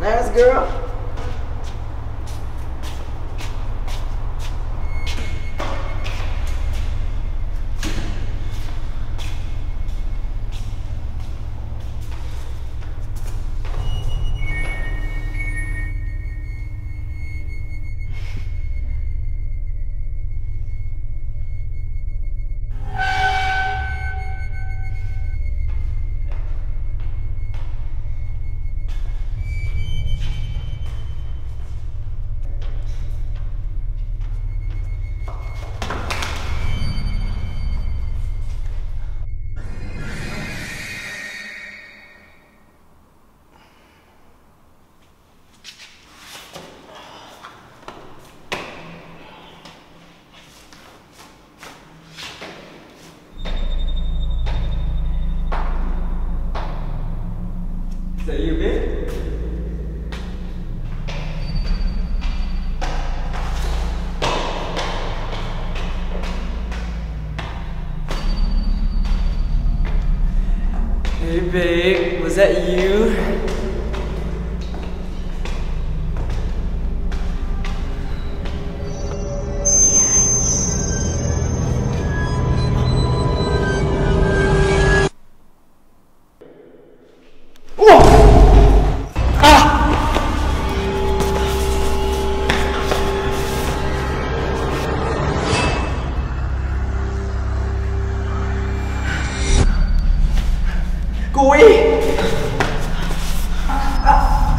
Nice girl. You, babe? Hey, babe, was that you? 无异哈